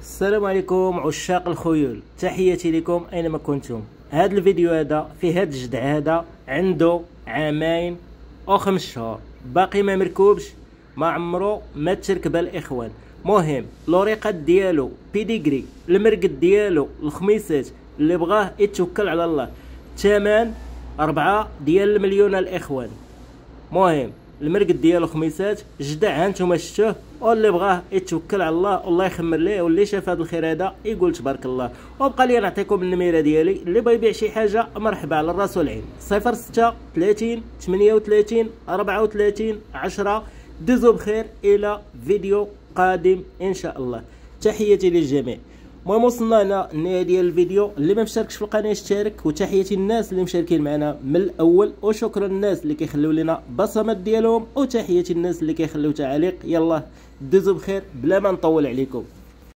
السلام عليكم عشاق الخيول. تحياتي لكم أينما كنتم. هذا الفيديو هذا في هذا الجدع هذا عنده عامين أو خمس شهور. باقي ما مركوبش ما عمرو ما تركب الإخوان. مهم لوريقات ديالو بيديغري المرقد ديالو الخميسات اللي بغاه يتوكل على الله. ثمن أربعة ديال المليون الإخوان. مهم. المرقد ديالو خميسات جدع هانتوما شفتوه واللي بغاه يتوكل على الله والله يخمر ليه واللي شاف هذا الخير هذا يقول تبارك الله. وبقى لي نعطيكم النميرة ديالي اللي بغى يبيع شي حاجة مرحبا على الراس والعين 06 30 38 34 10 دوزو بخير إلى فيديو قادم إن شاء الله. تحياتي للجميع. المهم وصلنا هنا النهايه ديال الفيديو. اللي ما مشاركش في القناة يشترك وتحياتي للناس اللي مشاركين معنا من الأول. وشكرا للناس اللي كيخليو لنا بصمات ديالهم وتحياتي للناس اللي كيخليو تعاليق يلا دوزو بخير بلا ما نطول عليكم.